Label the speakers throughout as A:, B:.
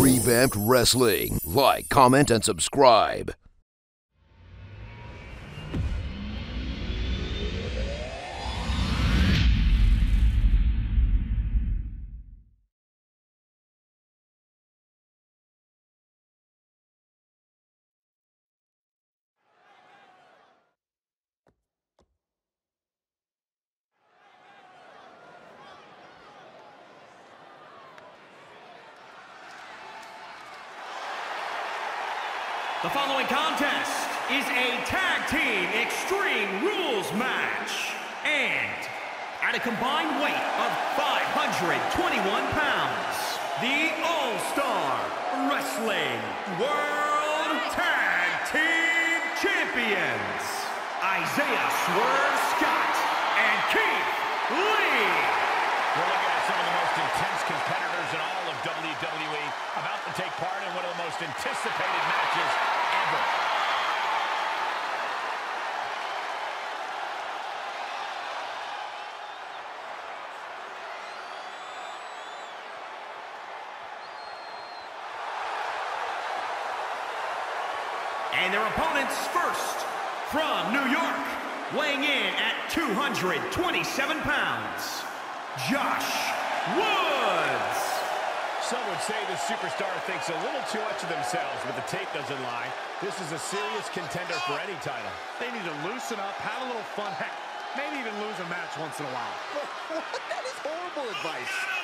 A: Revamped Wrestling. Like, comment, and subscribe.
B: The following contest is a tag team extreme rules match. And at a combined weight of 521 pounds, the All-Star Wrestling World Tag Team Champions, Isaiah Swerve Scott and Keith Lee.
C: We're looking at some of the most intense competitors in all of WWE about to take part in one of the most anticipated matches ever.
B: And their opponents first, from New York, weighing in at 227 pounds, Josh Woods.
C: Some would say the superstar thinks a little too much of themselves, but the tape doesn't lie. This is a serious contender for any title.
D: They need to loosen up, have a little fun, heck, maybe even lose a match once in a while.
E: that is horrible advice.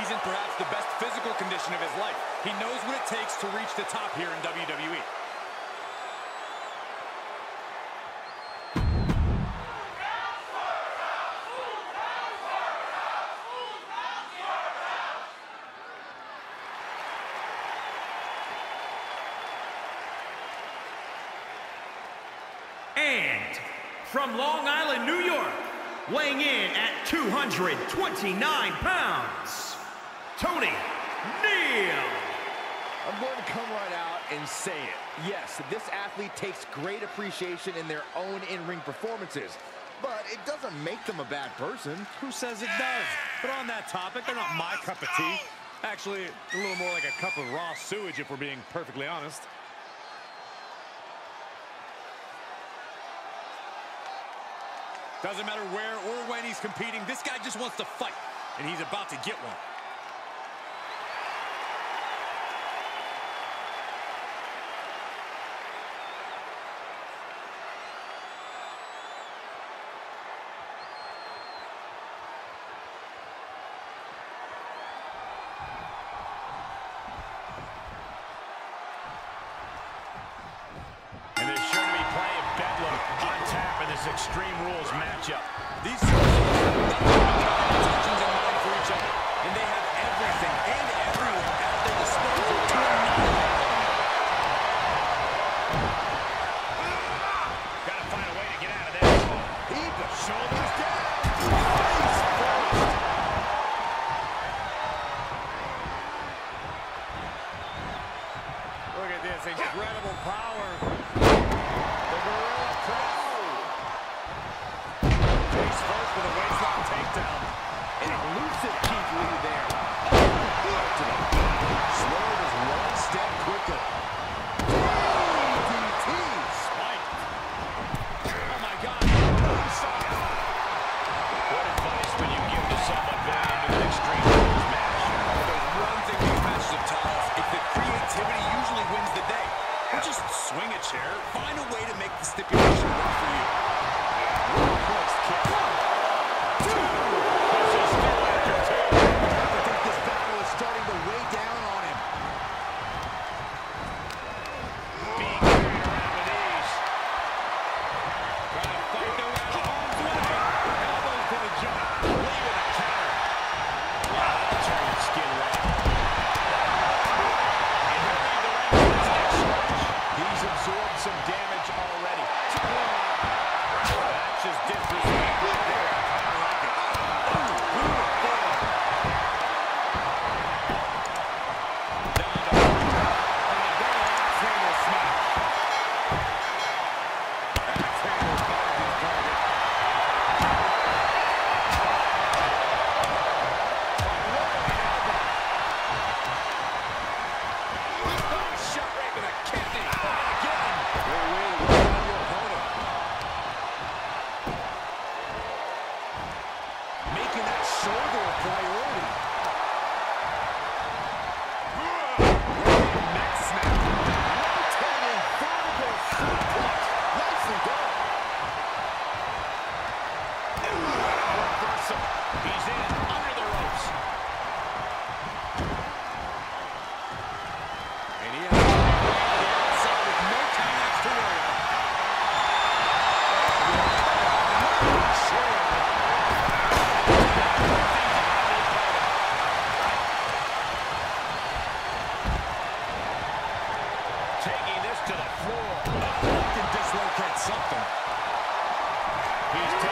F: He's in perhaps the best physical condition of his life. He knows what it takes to reach the top here in. WWE.
B: And from Long Island, New York, weighing in at 229 pounds, Tony Nese.
E: I'm going to come right out and say it. Yes, this athlete takes great appreciation in their own in-ring performances, but it doesn't make them a bad person.
D: Who says it does? But on that topic, they're not my cup of tea. Actually, a little more like a cup of raw sewage, if we're being perfectly honest.
F: Doesn't matter where or when he's competing, this guy just wants to fight, and he's about to get one.
C: Extreme Rules matchup.
F: These
C: a He's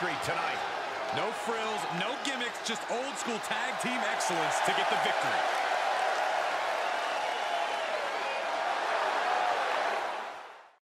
C: tonight.
F: No frills, no gimmicks, just old school tag team excellence to get the victory.